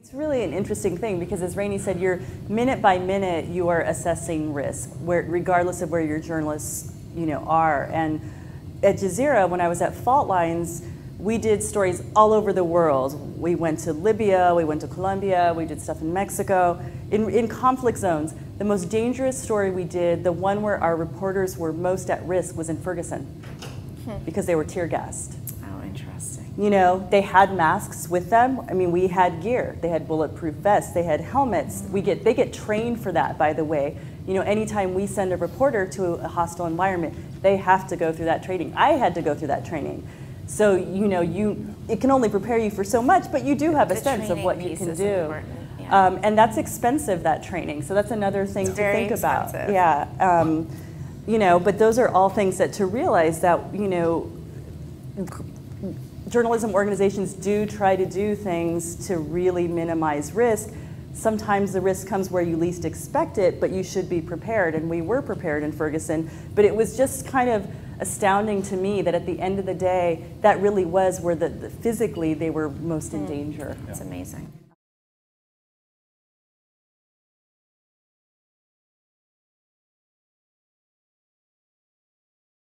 It's really an interesting thing because, as Rainey said, you're minute by minute you are assessing risk, where, regardless of where your journalists, you know, are. And at Jazeera, when I was at Fault Lines, we did stories all over the world. We went to Libya, we went to Colombia, we did stuff in Mexico, in, in conflict zones. The most dangerous story we did, the one where our reporters were most at risk, was in Ferguson hmm. because they were tear gassed. You know, they had masks with them. I mean, we had gear. They had bulletproof vests. They had helmets. We get they get trained for that, by the way. You know, anytime we send a reporter to a hostile environment, they have to go through that training. I had to go through that training. So you know, you it can only prepare you for so much, but you do have a the sense of what you can do. Yeah. Um, and that's expensive that training. So that's another thing it's to think expensive. about. Yeah. Um, you know, but those are all things that to realize that you know, journalism organizations do try to do things to really minimize risk. Sometimes the risk comes where you least expect it, but you should be prepared. And we were prepared in Ferguson. But it was just kind of astounding to me that at the end of the day, that really was where the, the physically they were most in mm. danger. It's amazing.